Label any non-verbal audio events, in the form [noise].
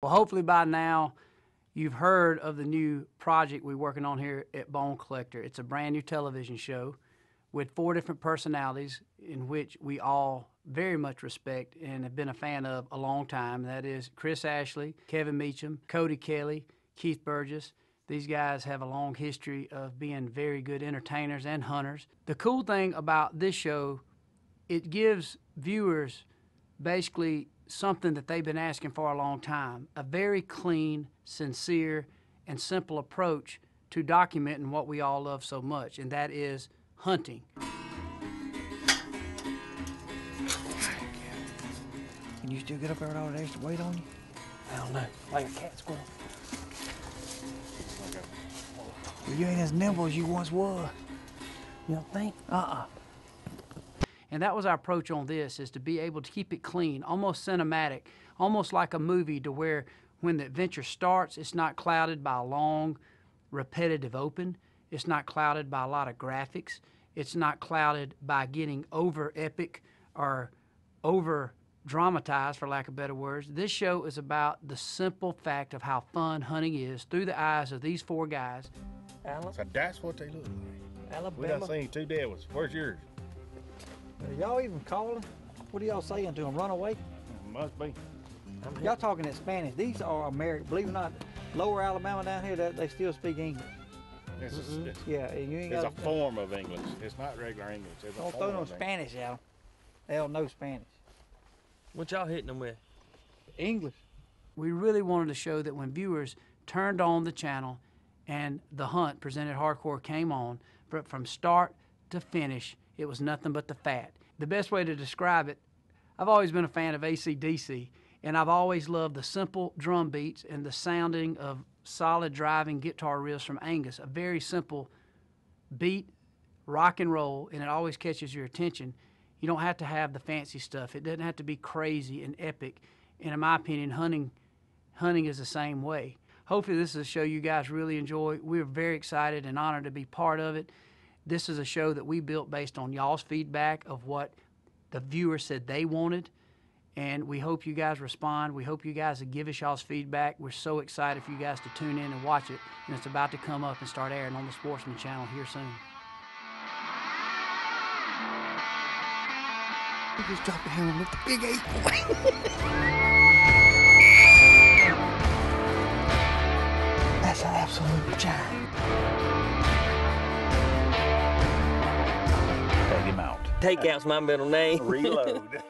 Well, hopefully by now you've heard of the new project we're working on here at Bone Collector. It's a brand new television show with four different personalities in which we all very much respect and have been a fan of a long time. That is Chris Ashley, Kevin Meacham, Cody Kelly, Keith Burgess. These guys have a long history of being very good entertainers and hunters. The cool thing about this show, it gives viewers basically something that they've been asking for a long time a very clean, sincere, and simple approach to documenting what we all love so much, and that is hunting. Can you still get up there with all that extra weight on you? I don't know, like a cat squirrel. Well, you ain't as nimble as you once was. You don't think? Uh-uh. And that was our approach on this, is to be able to keep it clean, almost cinematic, almost like a movie to where when the adventure starts, it's not clouded by a long, repetitive open. It's not clouded by a lot of graphics. It's not clouded by getting over epic or over dramatized, for lack of better words. This show is about the simple fact of how fun hunting is through the eyes of these four guys. Alan, So that's what they look like. We Alabama. done seen two dead ones. Where's yours? Are y'all even calling? What are y'all saying to them? Run away? Must be. Y'all talking in Spanish. These are American. Believe it or not, lower Alabama down here, that they still speak English. This is mm-hmm. it's, Yeah, and you ain't it's a got form of English. It's not regular English. It's Don't throw form no. Spanish at them. They'll know Spanish. What y'all hitting them with? English. We really wanted to show that when viewers turned on the channel and the hunt presented hardcore came on, fr- from start to finish, it was nothing but the fat. The best way to describe it, I've always been a fan of ACDC, and I've always loved the simple drum beats and the sounding of solid driving guitar riffs from Angus. A very simple beat, rock and roll, and it always catches your attention. You don't have to have the fancy stuff. It doesn't have to be crazy and epic. And in my opinion, hunting hunting is the same way. Hopefully, this is a show you guys really enjoy. We're very excited and honored to be part of it. This is a show that we built based on y'all's feedback of what the viewers said they wanted. And we hope you guys respond. We hope you guys give us y'all's feedback. We're so excited for you guys to tune in and watch it. And it's about to come up and start airing on the Sportsman channel here soon. You just drop your hand with the big eight. [laughs] That's an absolute giant. Takeout's my middle name. Reload.